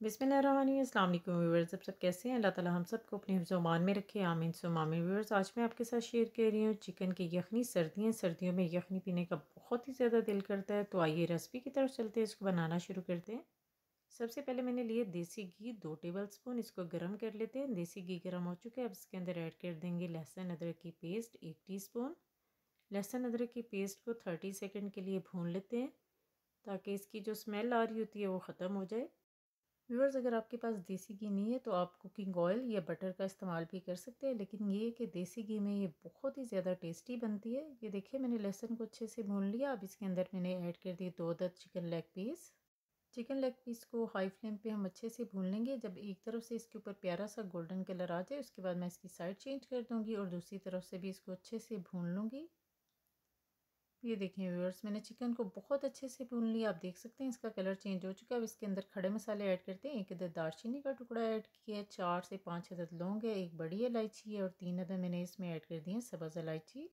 अस्सलाम वालेकुम व्यूअर्स सब सब कैसे हैं? अल्लाह ताला हम सबको अपने हिफ्ज़ में रखे। आमीन। सो मामिन व्यूअर्स, आज मैं आपके साथ शेयर कर रही हूँ चिकन की यखनी सर्दियाँ। सर्दियों में यखनी पीने का बहुत ही ज़्यादा दिल करता है। तो आइए रेसिपी की तरफ़ चलते हैं, इसको बनाना शुरू करते हैं। सबसे पहले मैंने लिए देसी घी, दो टेबल स्पून इसको गर्म कर लेते हैं। देसी घी गर्म हो चुका है। अब इसके अंदर ऐड कर देंगे लहसुन, अदरक की पेस्ट, एक टी लहसुन, अदरक की पेस्ट को थर्टी सेकेंड के लिए भून लेते हैं ताकि इसकी जो स्मेल आ रही होती है वो ख़त्म हो जाए। व्यूअर्स, अगर आपके पास देसी घी नहीं है तो आप कुकिंग ऑयल या बटर का इस्तेमाल भी कर सकते हैं। लेकिन ये कि देसी घी में ये बहुत ही ज़्यादा टेस्टी बनती है। ये देखिए, मैंने लहसुन को अच्छे से भून लिया। अब इसके अंदर मैंने ऐड कर दिए दो दस chicken leg piece. Chicken leg piece को हाई फ्लेम पे हम अच्छे से भून लेंगे। जब एक तरफ़ से इसके ऊपर प्यारा सा गोल्डन कलर आ जाए, उसके बाद मैं इसकी साइड चेंज कर दूँगी और दूसरी तरफ़ से भी इसको अच्छे से भून लूँगी। ये देखें व्यूअर्स, मैंने चिकन को बहुत अच्छे से भून लिया। आप देख सकते हैं इसका कलर चेंज हो चुका है। अब इसके अंदर खड़े मसाले ऐड करते हैं। एक अदर दारचीनी का टुकड़ा ऐड किया है। चार से पाँच अदद लौंग है, एक बड़ी इलायची है और तीन अदर मैंने इसमें ऐड कर दिए सब्ज़ इलायची।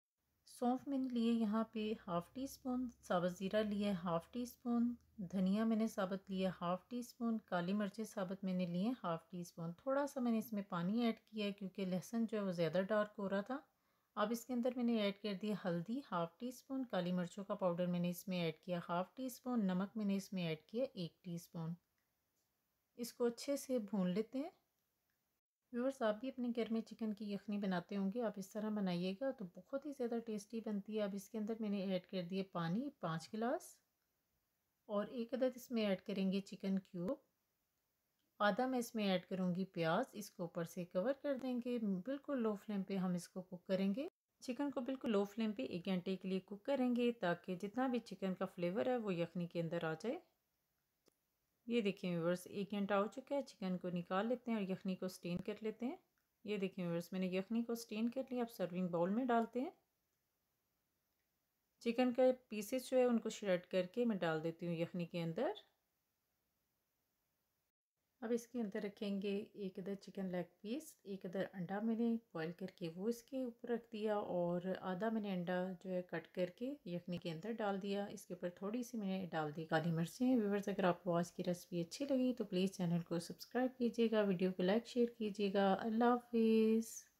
सौंफ मैंने लिए यहाँ पे हाफ़ टी स्पून साबुत ज़ीरा लिया हाफ़ टी स्पून धनिया मैंने साबुत लिया हाफ़ टी स्पून काली मिर्चें साबुत मैंने लिए हाफ़ टी स्पून थोड़ा सा मैंने इसमें पानी ऐड किया है क्योंकि लहसुन जो है वो ज़्यादा डार्क हो रहा था। अब इसके अंदर मैंने ऐड कर दिया हल्दी, हाफ़ टी स्पून काली मिर्चों का पाउडर मैंने इसमें ऐड किया हाफ़ टी स्पून नमक मैंने इसमें ऐड किया एक टी स्पून इसको अच्छे से भून लेते हैं। व्यूअर्स, आप भी अपने घर में चिकन की यखनी बनाते होंगे, आप इस तरह बनाइएगा तो बहुत ही ज़्यादा टेस्टी बनती है। अब इसके अंदर मैंने ऐड कर दिए पानी, पाँच गिलास और एक अदद इसमें ऐड करेंगे चिकन क्यूब। आधा मैं इसमें ऐड करूँगी प्याज, इसको ऊपर से कवर कर देंगे। बिल्कुल लो फ्लेम पे हम इसको कुक करेंगे। चिकन को बिल्कुल लो फ्लेम पे एक घंटे के लिए कुक करेंगे ताकि जितना भी चिकन का फ्लेवर है वो यखनी के अंदर आ जाए। ये देखें व्यूवर्स एक घंटा हो चुका है, चिकन को निकाल लेते हैं और यखनी को स्टेन कर लेते हैं। ये देखें व्यूवर्स मैंने यखनी को स्टेन कर लिया, अब सर्विंग बाउल में डालते हैं। चिकन के पीसेस जो है उनको श्रेड करके मैं डाल देती हूँ यखनी के अंदर। अब इसके अंदर रखेंगे एक इधर चिकन लेग पीस एक इधर अंडा मैंने बॉईल करके वो इसके ऊपर रख दिया और आधा मैंने अंडा जो है कट करके यखनी के अंदर डाल दिया। इसके ऊपर थोड़ी सी मैंने डाल दी काली मिर्चें। व्यूवर्स अगर आपको आज की रेसिपी अच्छी लगी तो प्लीज़ चैनल को सब्सक्राइब कीजिएगा वीडियो को लाइक शेयर कीजिएगा। अल्लाह हाफिज़।